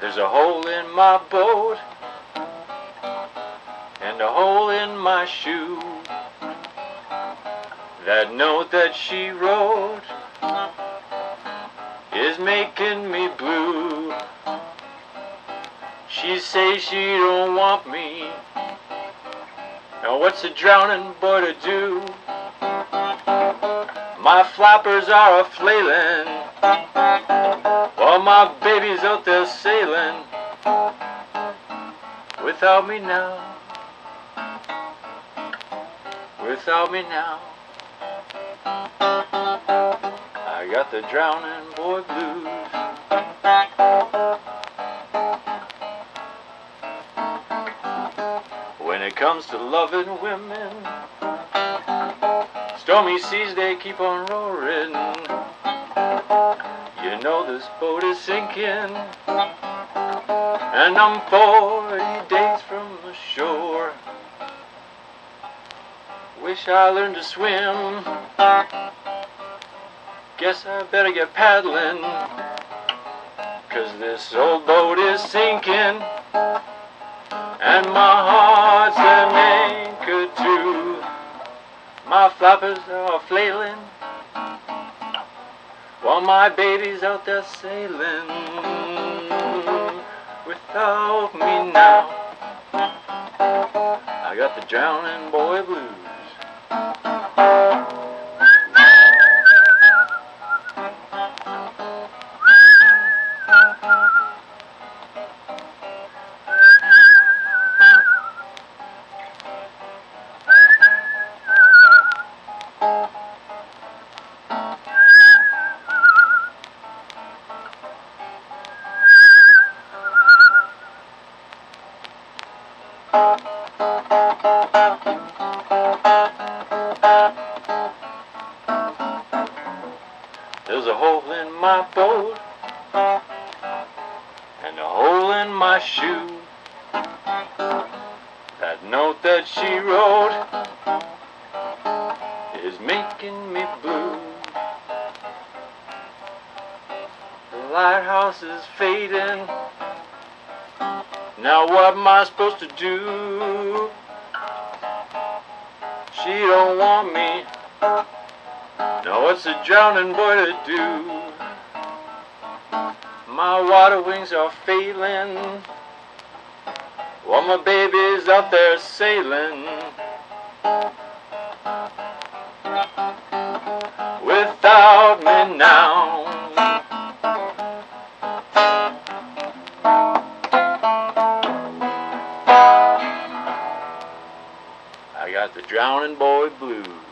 There's a hole in my boat and a hole in my shoe. That note that she wrote is making me blue. She says she don't want me. Now what's a drowning boy to do? My flappers are a flailing my baby's out there sailing without me now. Without me now. I got the drowning boy blues. When it comes to loving women, stormy seas they keep on roaring. This boat is sinking, and I'm 40 days from the shore. Wish I learned to swim. Guess I better get paddling. Cause this old boat is sinking. And my heart's an anchor too. My flappers are flailing. While my baby's out there sailing. Without me now. I got the drowning boy blues. There's a hole in my boat and a hole in my shoe. That note that she wrote is making me blue. The lighthouse is fading. Now what am I supposed to do? She don't want me. Now what's a drowning boy to do? My water wings are failing While my baby's out there sailing Without me now got the drowning boy blues